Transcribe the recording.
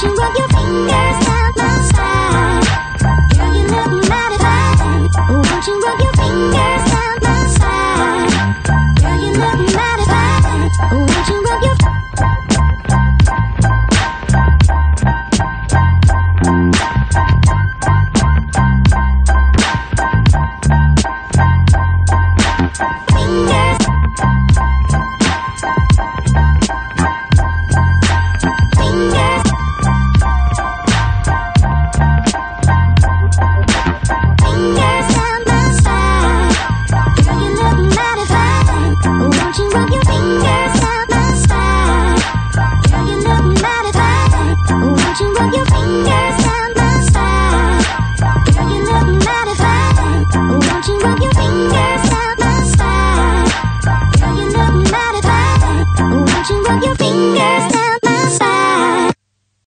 Touching of your fingers down my spine Girl, you look mighty fine Touching of your fingers down my spine Girl, you look mighty fine Touching of your Fingers. your finger